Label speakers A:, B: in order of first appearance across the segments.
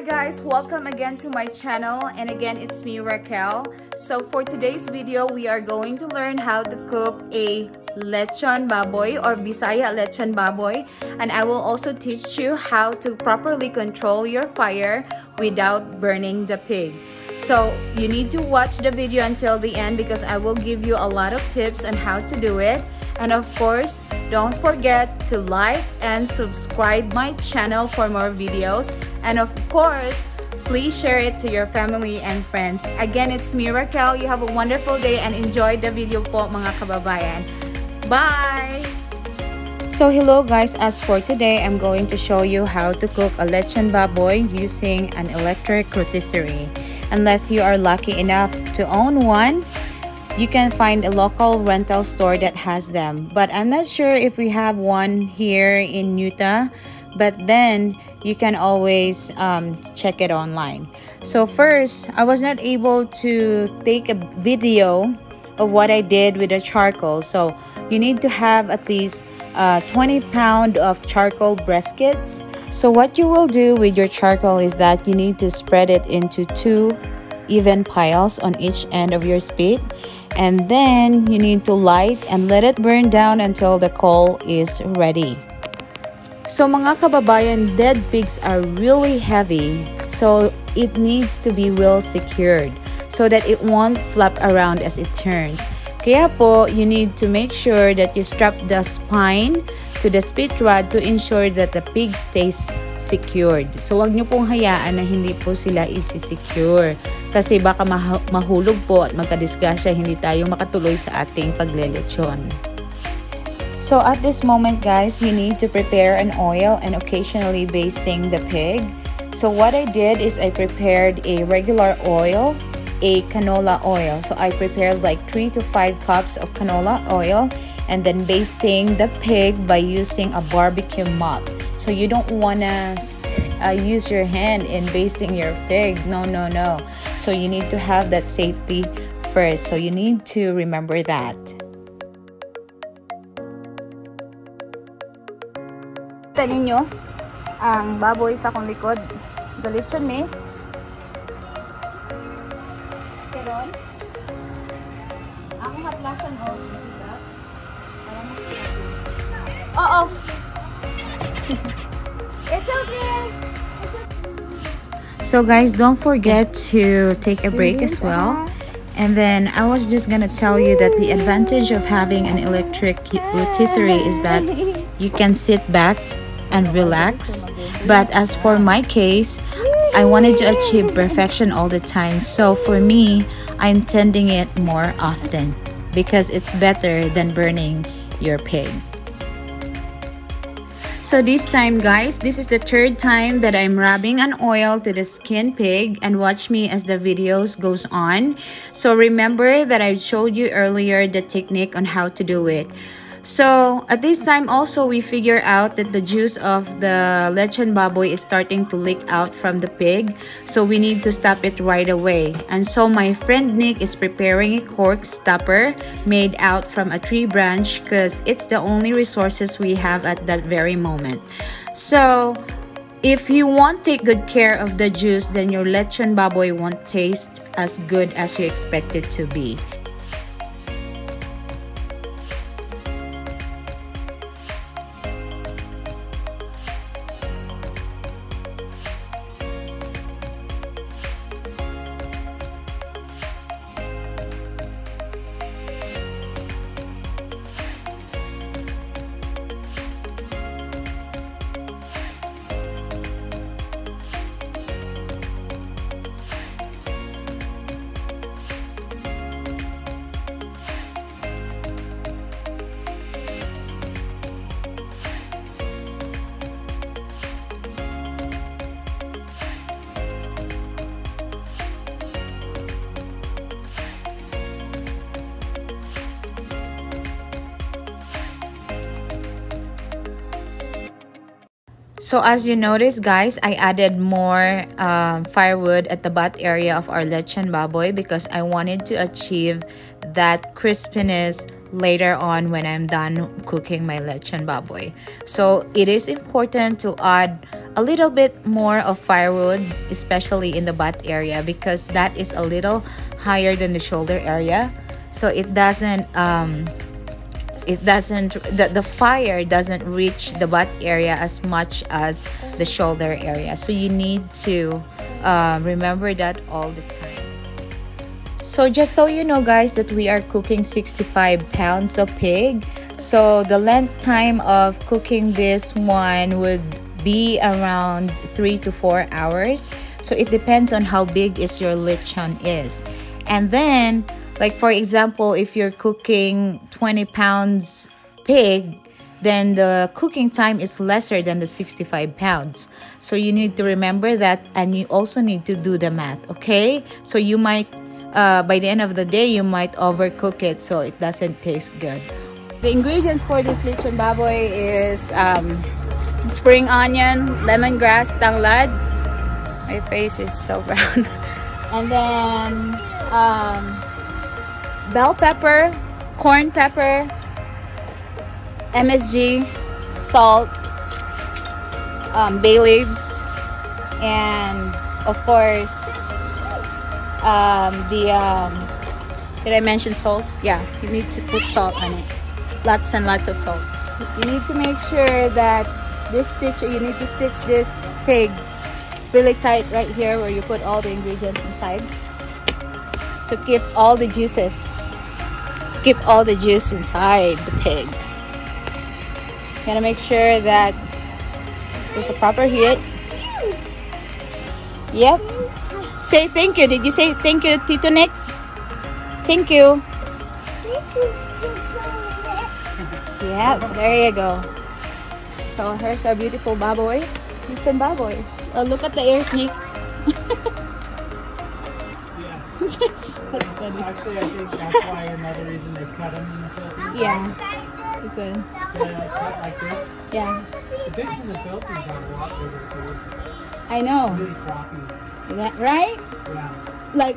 A: Hi guys, welcome again to my channel and again it's me Raquel. So for today's video, we are going to learn how to cook a lechon baboy or Bisaya lechon baboy and I will also teach you how to properly control your fire without burning the pig. So you need to watch the video until the end because I will give you a lot of tips on how to do it. And of course, don't forget to like and subscribe my channel for more videos. And of course, please share it to your family and friends. Again, it's me Raquel. You have a wonderful day and enjoy the video po mga kababayan. Bye! So hello guys, as for today, I'm going to show you how to cook a lechon baboy using an electric rotisserie. Unless you are lucky enough to own one, you can find a local rental store that has them. But I'm not sure if we have one here in Utah, but then you can always um, check it online. So first, I was not able to take a video of what I did with the charcoal. So you need to have at least uh, 20 pound of charcoal briquettes. So what you will do with your charcoal is that you need to spread it into two even piles on each end of your spit and then you need to light and let it burn down until the coal is ready. So mga kababayan, dead pigs are really heavy so it needs to be well secured so that it won't flap around as it turns. Kaya po, you need to make sure that you strap the spine to the spit rod to ensure that the pig stays secured. So, wag nyo pong hayaan na hindi po sila isi-secure. Kasi baka mahulog po at magkadisgrasya hindi tayo makatuloy sa ating paglelechon. So, at this moment guys, you need to prepare an oil and occasionally basting the pig. So, what I did is I prepared a regular oil a canola oil. So I prepared like 3 to 5 cups of canola oil and then basting the pig by using a barbecue mop. So you don't want to uh, use your hand in basting your pig. No, no, no. So you need to have that safety first. So you need to remember that. Kita ninyo ang baboy sa akong likod. Galitsyon me. Karon, ang haplasan o, diba? Oo. It's okay. So guys, don't forget to take a break as well. And then I was just gonna tell you that the advantage of having an electric rotisserie is that you can sit back and relax. But as for my case, I wanted to achieve perfection all the time. So for me, I'm tending it more often because it's better than burning your pig. So this time guys, this is the third time that I'm rubbing an oil to the skin pig and watch me as the videos goes on. So remember that I showed you earlier the technique on how to do it. So at this time also we figure out that the juice of the lechon baboy is starting to leak out from the pig. So we need to stop it right away. And so my friend Nick is preparing a cork stopper made out from a tree branch because it's the only resources we have at that very moment. So if you won't take good care of the juice, then your lechon baboy won't taste as good as you expect it to be. So as you notice guys, I added more um, firewood at the butt area of our lechon baboy because I wanted to achieve that crispiness later on when I'm done cooking my lechon baboy. So it is important to add a little bit more of firewood, especially in the butt area because that is a little higher than the shoulder area. So it doesn't um, it doesn't the, the fire doesn't reach the butt area as much as the shoulder area. So you need to uh, remember that all the time. So just so you know guys that we are cooking 65 pounds of pig. So the length time of cooking this one would be around three to four hours. So it depends on how big is your lechon is. And then like for example, if you're cooking 20 pounds pig, then the cooking time is lesser than the 65 pounds. So you need to remember that and you also need to do the math, okay? So you might, uh, by the end of the day, you might overcook it so it doesn't taste good. The ingredients for this lechon baboy is um, spring onion, lemongrass, tanglad. My face is so brown. and then um, bell pepper, corn pepper, MSG, salt, um, bay leaves, and of course, um, the, um, did I mention salt? Yeah, you need to put salt on it. Lots and lots of salt. You need to make sure that this stitch, you need to stitch this pig really tight right here where you put all the ingredients inside to keep all the juices keep all the juice inside the pig. Gotta make sure that there's a proper heat. Yep. Say thank you. Did you say thank you, Tito Nick? Thank you.
B: Thank you,
A: Yeah, there you go. So here's our beautiful baboy. Lechon baboy. Oh, look at the ears, Nick.
C: That's funny. Actually, I think that's why another reason they cut them in the Philippines.
A: Yeah. It's good.
C: Yeah, uh, cut like this.
A: Yeah.
C: The pigs in the Philippines are a lot bigger too.
A: I know.
C: Really floppy.
A: Is that right?
C: Yeah.
A: Like,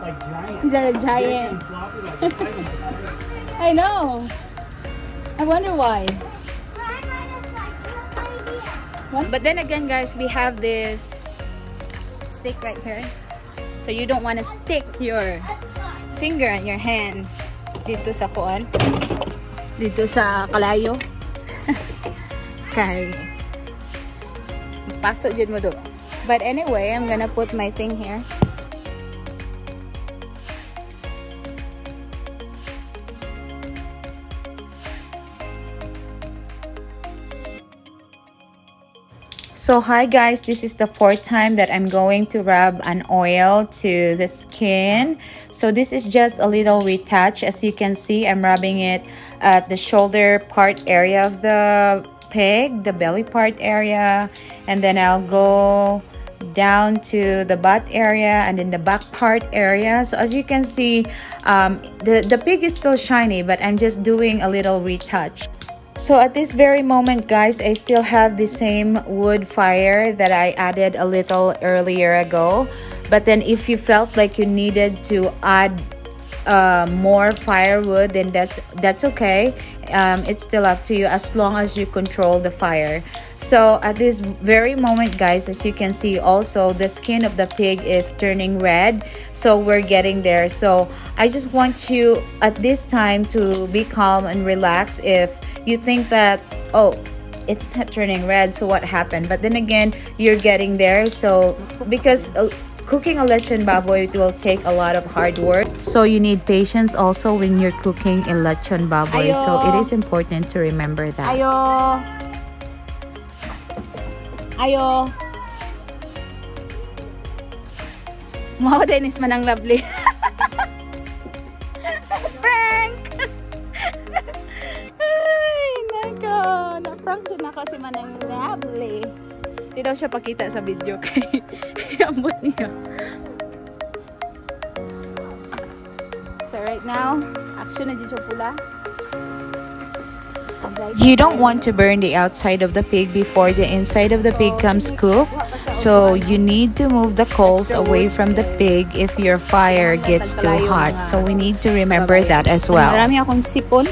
C: Like giant.
A: is that a giant?
C: floppy like a tiger.
A: I know. I wonder why. What? But then again, guys, we have this stick right here. So you don't want to stick your finger and your hand dito sa kuan. Dito sa kalayo. Kay pasok jud mo do. But anyway, I'm gonna put my thing here. So hi guys, this is the fourth time that I'm going to rub an oil to the skin. So this is just a little retouch. As you can see, I'm rubbing it at the shoulder part area of the pig, the belly part area. And then I'll go down to the butt area and then the back part area. So as you can see, um, the, the pig is still shiny, but I'm just doing a little retouch. So at this very moment guys, I still have the same wood fire that I added a little earlier ago. But then if you felt like you needed to add uh, more firewood, then that's that's okay. Um, it's still up to you as long as you control the fire. So at this very moment guys, as you can see also the skin of the pig is turning red. So we're getting there. So I just want you at this time to be calm and relax if you think that oh it's not turning red so what happened but then again you're getting there so because uh, cooking a lechon baboy it will take a lot of hard work so you need patience also when you're cooking a lechon baboy
B: Ayo.
A: so it is important to remember that
B: Ayo. Ayo.
A: Mga Dennis man ang lovely. daw siya pakita sa video kay ambot niya. So right now, action na dito pula. You don't want to burn the outside of the pig before the inside of the pig comes cooked. So you need to move the coals away from the pig if your fire gets too hot. So we need to remember that as well.
B: Marami akong sipon.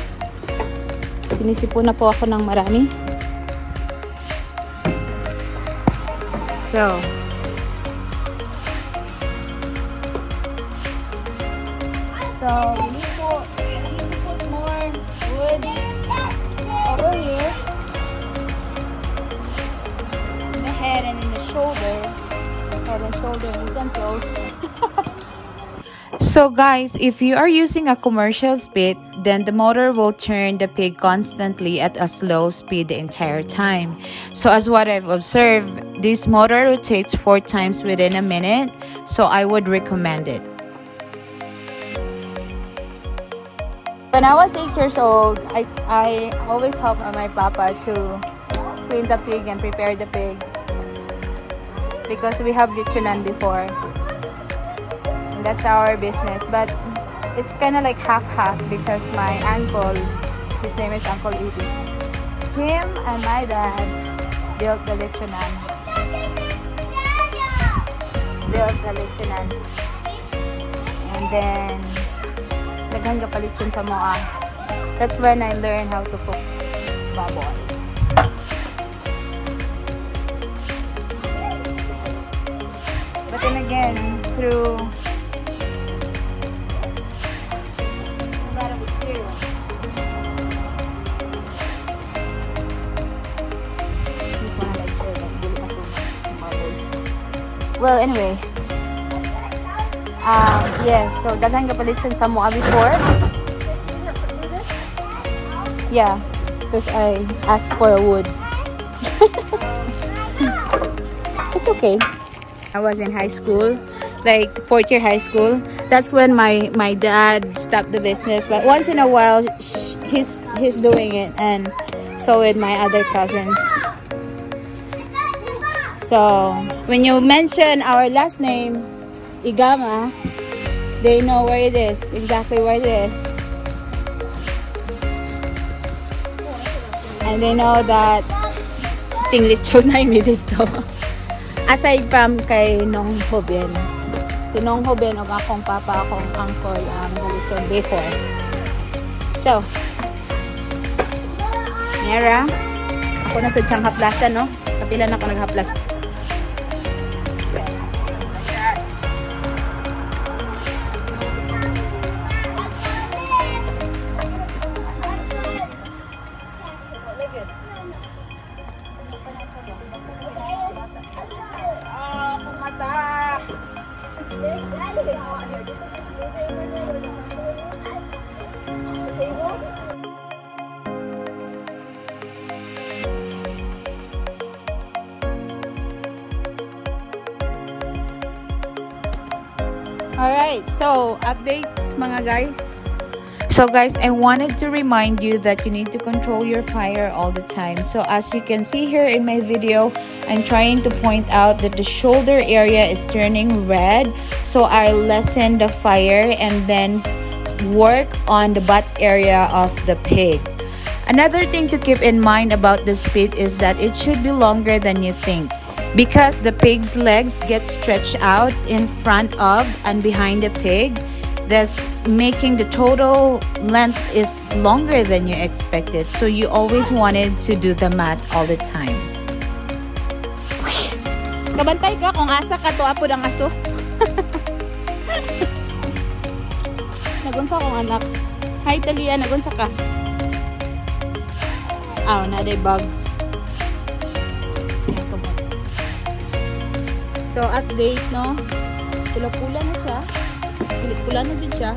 B: Sinisipon na po ako ng marami. So, so we need to, we need to put more wood over here in the head and in the shoulder. Head and shoulder and centrals. So guys, if you are using a commercial speed, then the motor will turn the pig constantly at a slow speed the entire time. So as what I've observed, this motor rotates 4 times within a minute, so I would recommend it. When I was 8 years old, I, I always helped my papa to clean the pig and prepare the pig because we have lechonan before. That's our business but it's kind of like half-half because my uncle his name is uncle Edie him and my dad built the lechonan built the lechonan and then naghan ka palitsyon sa moa that's when I learned how to cook baboy. But then again through Well, anyway. Um, yes, so daghan ka palit sa mua before. Yeah, because I asked for a wood. it's okay. I was in high school, like fourth year high school. That's when my my dad stopped the business. But once in a while, he's he's doing it, and so with my other cousins. So, when you mention our last name, Igama, they know where it is, exactly where it is. And they know that tinglitsyon na imi dito. Aside from kay Nong Hoben. Si Nong Hoben o akong papa, akong uncle, um, nalitsyon before. So, Nera, ako na sa Changha Plaza, no? Kapila na ako naghaplas. So updates mga guys. So guys, I wanted to remind you that you need to control your fire all the time. So as you can see here in my video, I'm trying to point out that the shoulder area is turning red. So I lessen the fire and then work on the butt area of the pig. Another thing to keep in mind about the spit is that it should be longer than you think because the pig's legs get stretched out in front of and behind the pig that's making the total length is longer than you expected. So you always wanted to do the math all the time. Kabantay ka kung asa ka to apo ng aso. Nagunsa kong anak. Hi Talia. Nagunsa ka. Aw na day bugs So, update, no? Pula-pula na siya. Pula na din siya.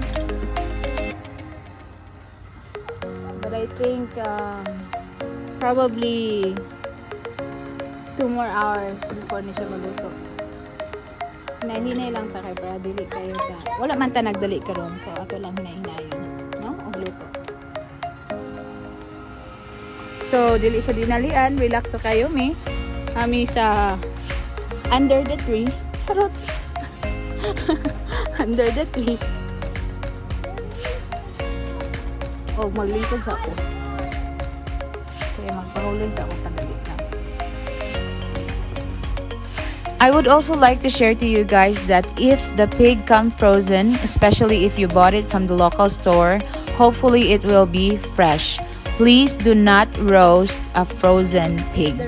B: But I think, um, probably two more hours before na siya maluto. Hinahinay lang ta kay para dili kayo sa... Wala man ta nagdali karon So, ato lang hinahinayon. No? O luto. So, dili siya dinalian. Relax so kayo, mi. Kami sa under the tree. Charot! under the tree. Oh, maglingkod sa ako. Kaya magpahulay sa ako kadali lang. I would also like to share to you guys that if the pig come frozen, especially if you bought it from the local store, hopefully it will be fresh. Please do not roast a frozen pig.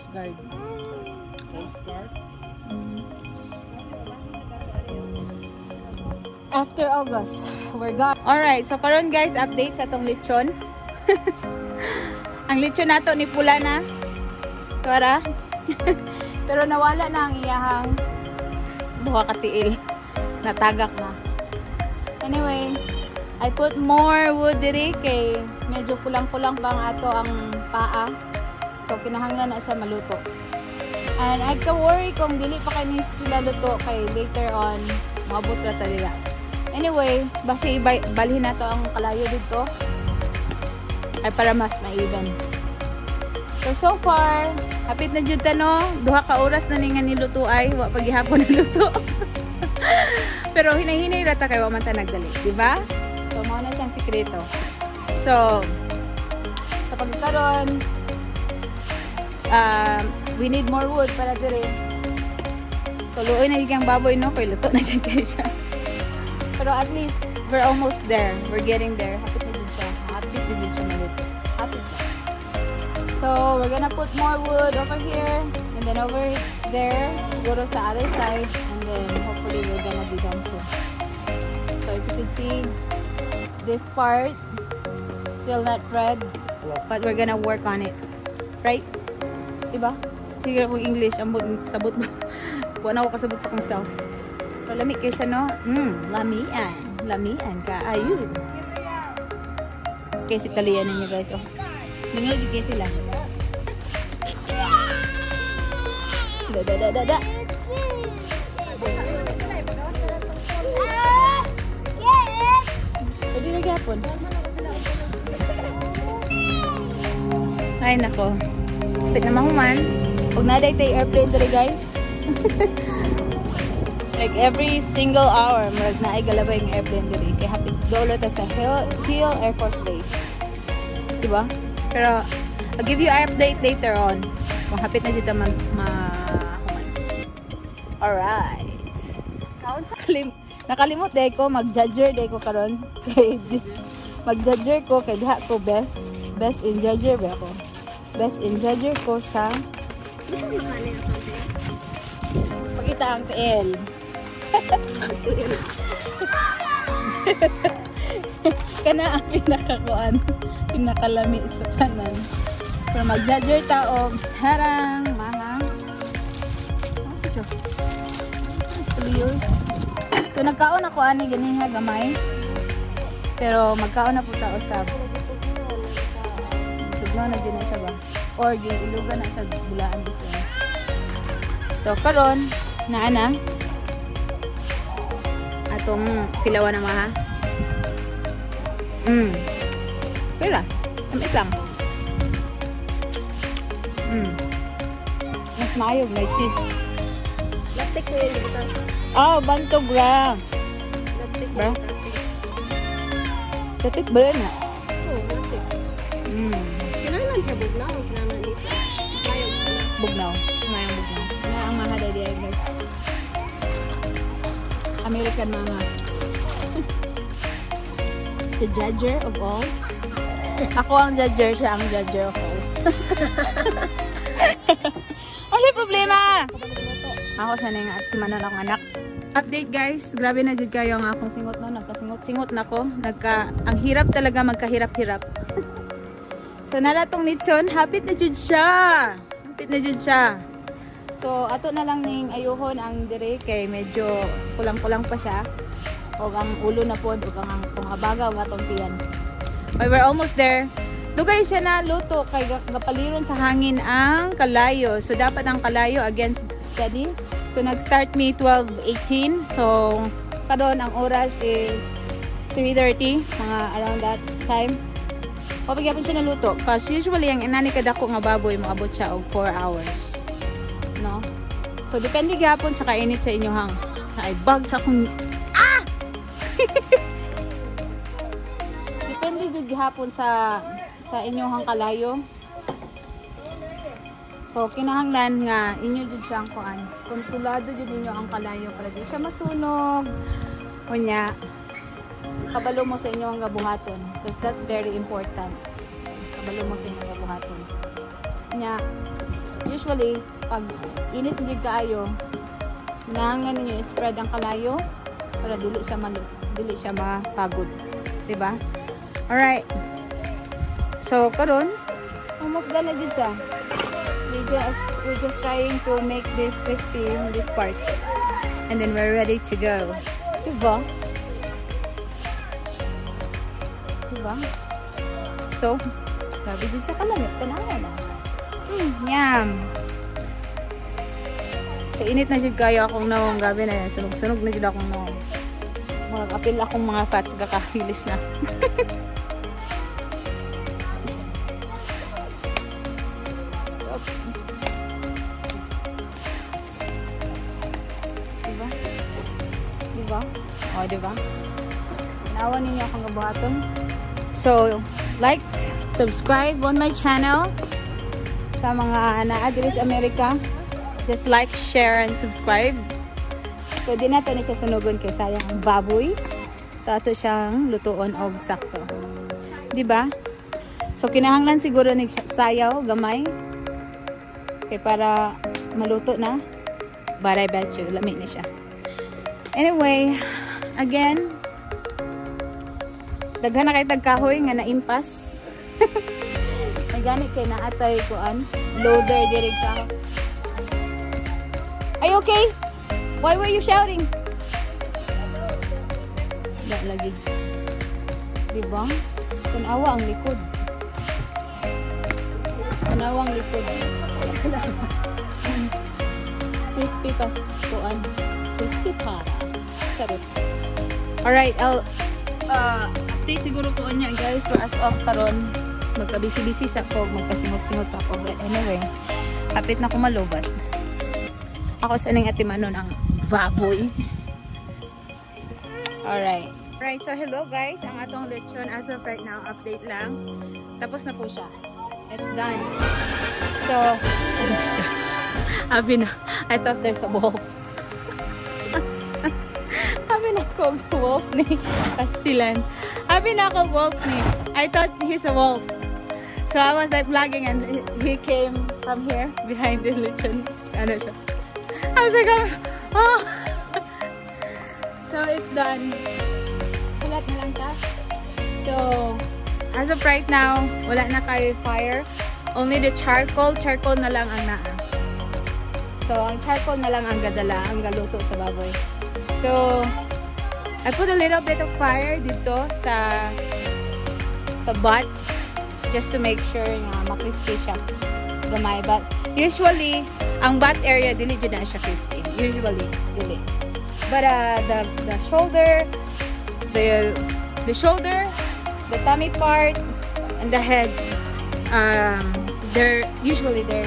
B: Coast Guard.
C: Coast Guard.
B: After August, we're gone. Alright, so karon guys, update sa tong lechon. ang lechon nato ni pula na. Tara. Pero nawala na ang iyahang buha katiil. Natagak na. Anyway, I put more wood diri kay medyo kulang-kulang pa ang ato ang paa. So kinahanglan na siya maluto. And I can worry kung dili pa kay ni sila luto kay later on maabot ra ta nila. Anyway, basi balhin na to ang kalayo dito. Ay para mas ma-even. So so far, hapit na jud no. Duha ka oras na ni nga niluto ay wa pagihapon na luto. Pero hinay-hinay ra ta kay wa man ta nagdali, di ba? So mao na siyang sikreto. So sa pagkaron um, we need more wood para dire. So luoy na yung baboy no kay luto na siya kay siya. Pero at least we're almost there. We're getting there. Hapit na din siya. Hapit na din siya maluto. Hapit na. So we're gonna put more wood over here and then over there. Siguro sa other side and then hopefully we're gonna be done soon. So if you can see this part still not red but we're gonna work on it. Right? Diba? Sige kung English, ambot sabot mo. Wala ako kasabot sa kong self. Lami kayo siya, no? Mm, lamian. Lamian ka. Ayun. Kasi talian ninyo, guys. Oh. Lingaw di kayo sila. Da, da, da, da, da. Pwede na gapon. Ay, nako. Pwede na mahuman. Huwag na day tayo airplane dali, guys. like every single hour, marag na ay galabay yung airplane dali. Kaya hapit dolo ta sa Hill, Hill Air Force Base. Diba? Pero, I'll give you an update later on. Kung hapit na dito mag ma human. Alright. Kalim nakalimot day ko mag-judger day ko karon mag-judger ko kay diha ko best best in judger ba ako best in judger ko sa Pakita ang TL. Kana ang pinakakuan, pinakalami sa tanan. Pero mag-judger ta og tarang mga Ano siya? Clear. So nagkaon ako ani ganiha gamay. Pero magkaon na po ta usab. Tugnaw na dyan na siya ba? Or giilugan na sa bulaan niya. So karon na ana atong tilawan na maha. Mm. Pila. Amit lang. Mm. Mas maayog, may cheese.
D: Latik ko yun dito.
B: Oh, bantog ra.
D: Latik
B: Ba?
D: yun. latik.
B: Tatik ba na? American mama. The judger of all. Ako ang judger, siya ang judger of all. Wala problema! Ako sa nga at manon akong anak. Update guys, grabe na jud kayo ang akong singot no, nagkasingot-singot na ko. Nagka ang hirap talaga magkahirap-hirap. so naratong nichon, hapit na jud siya. Hapit na jud siya. So ato na lang ning ayuhon ang dire kay medyo kulang-kulang pa siya. Og ang ulo na pod ug ang kung abaga og atong tiyan. But we're almost there. Dugay siya na luto kay ga- gapaliron sa hangin ang kalayo. So dapat ang kalayo against steady. So nag-start me 12:18. So karon ang oras is 3:30, mga around that time. Papagyapon siya naluto. Kasi usually ang inani kadako nga baboy moabot siya og 4 hours. No? So depende gyapon sa kainit sa inyohang. Ay bag sa akong Ah! depende gihapon sa sa inyohang kalayo. So, kinahanglan nga inyo jud siya ang kuan. Kontrolado jud ninyo ang kalayo para di siya masunog. Unya, kabalo mo sa inyo ang gabuhaton. Because that's very important. Kabalo mo sa inyo ang gabuhaton. Unya, usually, pag init jud kaayo, nangangan ninyo spread ang kalayo para dili siya malut, dili siya mapagod. Diba? Alright. So, karon almost done na dyan siya. We just, we're just trying to make this crispy in this part. And then we're ready to go. Diba? Diba? So, grabe dyan siya kalamit. Tanawa na. Yum! So, init na dyan kaya akong nawang. Grabe na yan. Sunog-sunog na dyan akong nawang. Mag-apil akong mga fats kakahilis na. diba? Diba? O, diba? Nawa ninyo akong gabuhaton. So, like, subscribe on my channel. Sa mga na-address America, just like, share, and subscribe. Pwede na ito na siya sunugon kay sayang ang baboy. Tato siyang lutuon og sakto. Di ba? So kinahanglan siguro ni sayaw gamay. Kay para maluto na. But I bet you, lami ni siya. Anyway, again, daghan na kay tagkahoy nga naimpas. May gani kay naatay kuan. Loader diri ka. Are you okay? Why were you shouting? Wala lagi. Diba? Tanawa ang likod. Tanawa ang likod. Crispy pas kuan. Crispy para. Charot. Alright, I'll uh, update siguro ko niya guys for as of karon magkabisi-bisi sa ko magkasingot-singot sa ko but anyway kapit na ko malubat. Ako sa ning atimanon ang baboy. Alright. Right so hello guys. Ang atong lechon as of right now update lang. Tapos na po siya. It's done. So oh my gosh. Abi na. I thought there's a wolf. Abi na ko wolf ni Castellan abi na ako wolf ni I thought he's a wolf so I was like vlogging and he came from here behind the lechon ano I was like, oh. so it's done. Na lang ta. So, as of right now, wala na kayo fire. Only the charcoal. Charcoal na lang ang naa. So, ang charcoal na lang ang gadala, ang galuto sa baboy. So, I put a little bit of fire dito sa sa butt just to make sure nga makrispy siya. Gamay. But, usually, ang butt area dili jud na siya crispy. Usually dili. But uh, the the shoulder the the shoulder the tummy part and the head um they're usually they're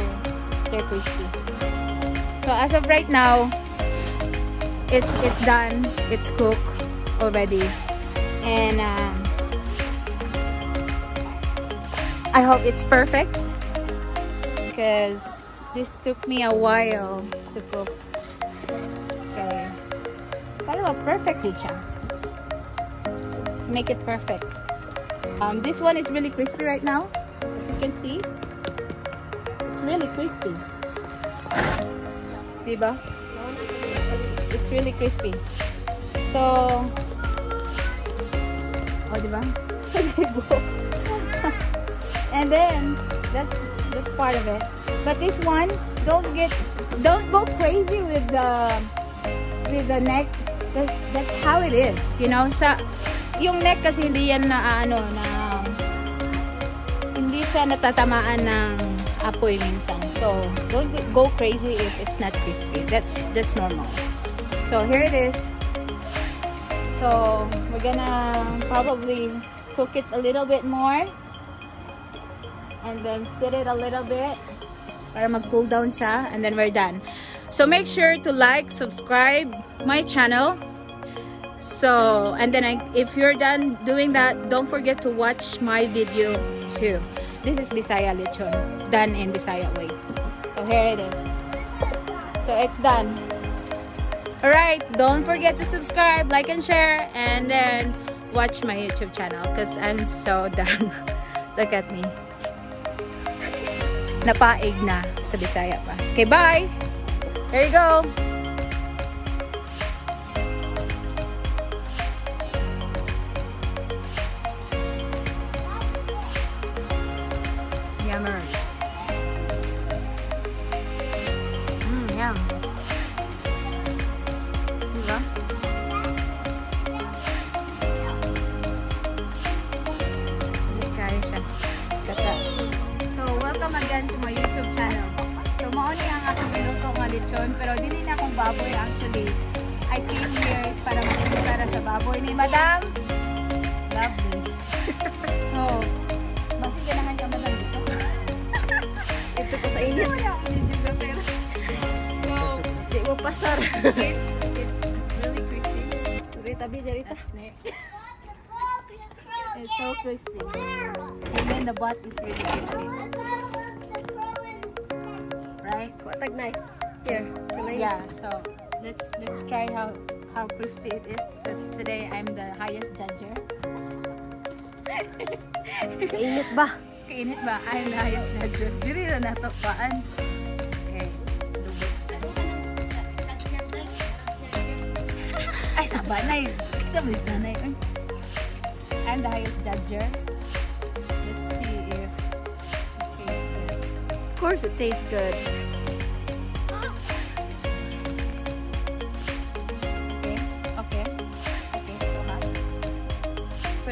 B: they're crispy. So as of right now it's it's done. It's cooked already. And um, I hope it's perfect because this took me a while to cook. Okay. Para perfect siya. To make it perfect. Um, this one is really crispy right now. As you can see. It's really crispy. Diba? It's really crispy. So, oh, diba? and then, that's, that's part of it. But this one, don't get, don't go crazy with the, with the neck. That's, that's how it is. You know, sa, yung neck kasi hindi yan na, ano, na, hindi siya natatamaan ng apoy minsan. So, don't get, go crazy if it's not crispy. That's, that's normal. So, here it is. So, we're gonna probably cook it a little bit more. And then sit it a little bit para mag-cool down siya and then we're done. So make sure to like, subscribe my channel. So, and then I, if you're done doing that, don't forget to watch my video too. This is Bisaya Lechon, done in Bisaya way. So here it is. So it's done. Alright, don't forget to subscribe, like and share, and then watch my YouTube channel because I'm so done. Look at me. Napaig na sa Bisaya pa. Okay, bye! There you go! Lechon, pero dili na akong baboy actually. I came here para magpunta sa baboy ni Madam. Lovely. So, basig ganahan ka madam dito.
D: Ito ko sa init.
B: So,
D: Di mo pasar.
B: it's, it's really crispy.
D: Rita, bi, Rita.
B: It's so crispy. And then the butt is really crispy. Right?
D: Kuwatag na Here. Kamay.
B: Yeah, so let's let's try how how crispy it is because today I'm the highest judger.
D: Kainit ba?
B: Kainit ba? I'm the highest judger. Dili na nato paan. Okay. Ay, saba na yun. Sabis na na yun. I'm the highest judger. Let's see if it tastes good.
D: Of course it tastes good.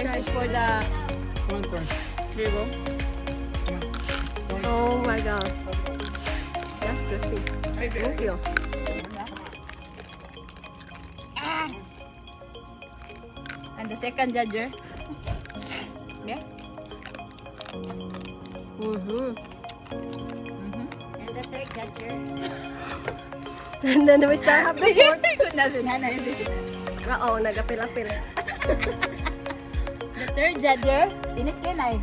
B: First for the
C: Come.
B: Here you go.
D: Oh my god. That's crispy. Thank you.
B: Ah! And the second judger. Yeah.
D: Mm-hmm.
B: Mm-hmm.
D: And the third judger. And then we start have the fourth.
B: Good na si nanay.
D: Oo, nagapil-apil.
B: The third judger, tinit yan ay.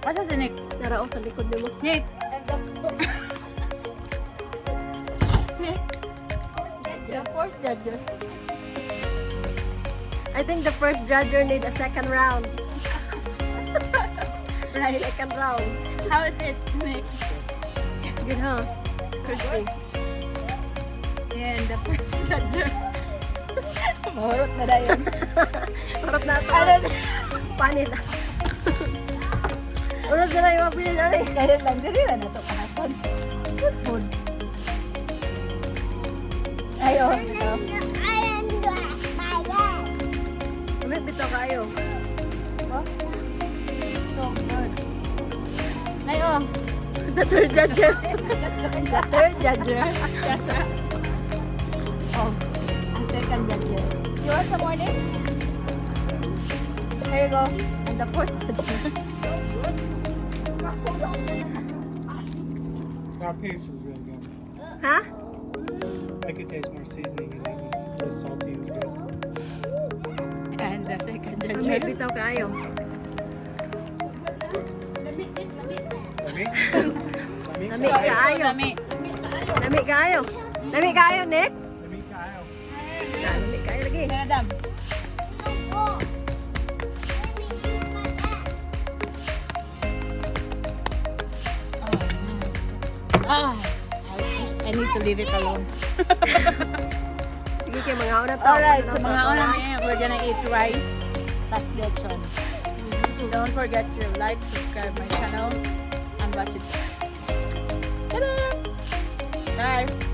B: Asa si Nick?
D: Narao sa likod mo.
B: Nick! Nick! Fourth judger.
D: I think the first judger need a second round.
B: Right.
D: Second round.
B: How is it, Nick?
D: Good, huh? Crispy.
B: And the first judger. Mahurot na yun.
D: Harap na ito.
B: Ano.
D: Panit. Urod na lang yung mapili na rin.
B: Kaya lang, dili na na ito kahapon. Good food. Ayo. ito.
D: Ulit dito kayo.
B: Oh. So good. Ayo.
D: The third judger.
B: The third judger. Siya sa... judger. You want some more, Here you go. And the fourth.
C: Our paste is really good.
D: Ha?
C: I could taste more seasoning in it. The salty was good.
B: And the second
D: Ulit
B: judger.
D: bitaw kayo.
C: Lami? Lami?
D: Lami
B: So, it's so
D: kaayo.
B: lami.
D: Lami kayo. Lami kayo, Nick. Lagi.
B: Madam. Ah, I, I need to leave it alone.
D: Sige kayo, mga una to.
B: Alright, so mga una may we're gonna eat rice plus lechon. Don't forget to like, subscribe my channel, and watch it. Ta-da! Bye!